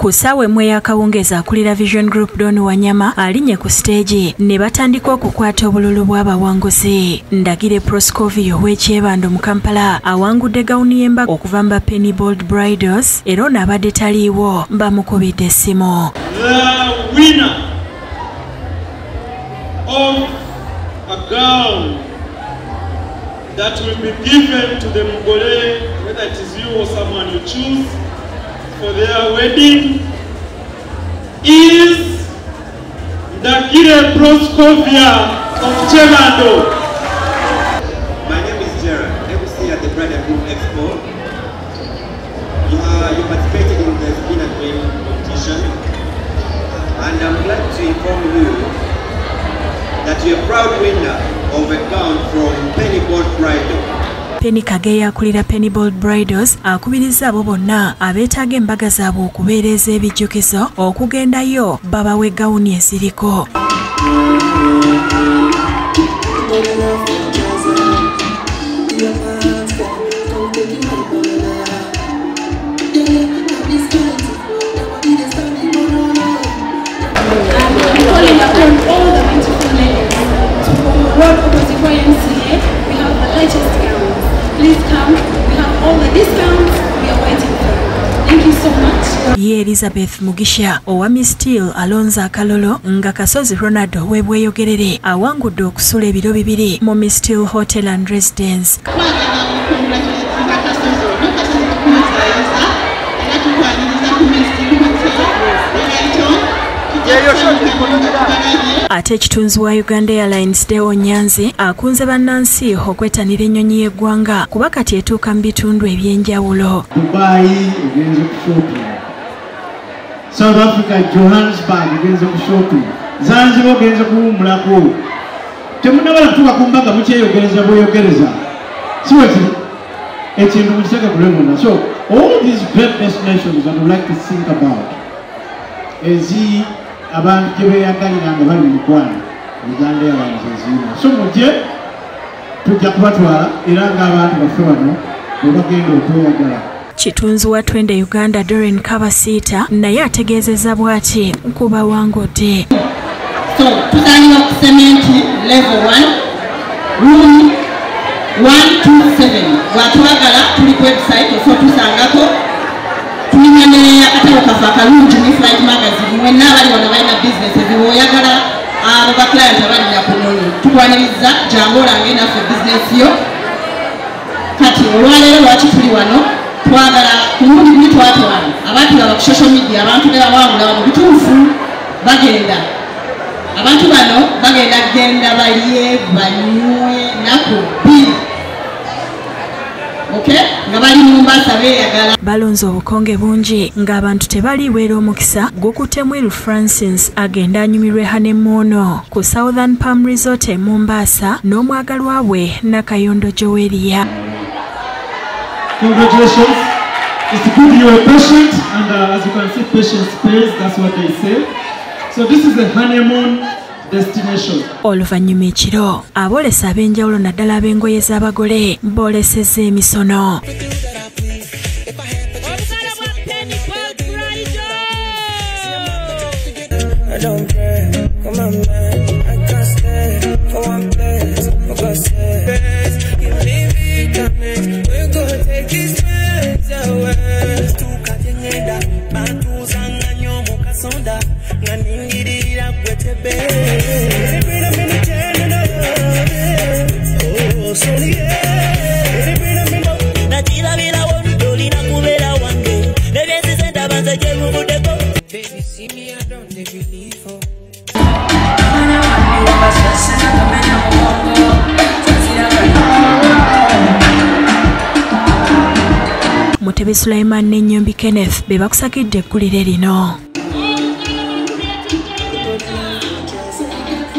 ku ssaawa emu ey'akawungeezi akulira vision group don wanyama alinnye ku siteegi ne batandika okukwata obululu bw'abawanguzi ndagire proscovio ow'ekyebando mu kampala awangudde gawuni y'embaga okuva mu ba penny bold bridals era ono abadde taliiwo. Bamukubidde essimu. That will be given to the Mugole, whether it is you or someone you choose for their wedding, is Ndagire Proscovia of Chevando. My name is Gerard, MC at the Bride and Groom Expo. You, are, you participated in the spin and competition, and I'm glad to inform you that you're a proud winner penny kageya akulira pennybold bridals akubiriza abo bonna abeetaaga embaga zaabwe okubeereza ebijjukizo okugendayo. Babawe gawuni eziriko upon all the ye elizabeth mugisha owa mistil alonza akalolo nga kasozi ronald ow'ebweyogerere awangudde okusula ebiro bibiri mu mistil hotel and residence. Ate ekitunzi wa uganda airlines deo nyanzi akunze bannansi okwetanira ennyonyi y'eggwanga kuba kati etuuka mu bitundu ebyenjawulo. Egenze ku shopping south africa johannesburg egenze ku shopping. Zanzibar ogenze kuwumulako temunabala kutuuka ku mbaga mukyeyogereza bweyogereza siwe kiri ekintu mukiteke kulemona so all these great destinations that we like to think about ezi abantu gye beyagalira nga bali mu mukwano uganda airlines eziina. So mujye tujja kubatwala era ng'abantu baffe wano bwe bagenda okweyagala kitunzi wa twende uganda doren kabasiita naye ategeezezza bw'ati kubawangudde so tutandika ku sementi level 1 room 127 bwatwagala tuli ku website ofa otusangako tulinya ne akatabo kaffe akalungi ne flight magazine. Mwenna abali wano balina business eziwoyagala abo baclient abalinya ku nyonyi tukwaniriza jangu olange naffe business yo. Kati olwaleero lwaki tuli wano twagala ku mulundi guli twatwala. Abatulaba ku social media abantu ne bawangula mu bituufu bagenda. Abantu bano bagenda genda balye banywe naku bbiri. Balonze obukonge bungi ng'abantu tebaliibwera omukisa gukutte mwiru francis agenda anyumirwe hanemuuno ku southern palm resort e mombasa n'omwagalwa bwe nakayondo joweria Congratulations. It's good you are patient, and uh, as you can see, patience pays. That's what they say. So this is the honeymoon destination. oluvannyuma ekiro aboolesa ab'enjawulo naddala ab'engoye z'abagole boolesezza emisono I don't pray, come on man, I can't stay for one place, for God's sake. Mutebi sulaiman ne nyombi kenneth be bakusakidde eggulire lino